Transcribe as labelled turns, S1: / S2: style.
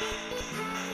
S1: ปิดปิดทาง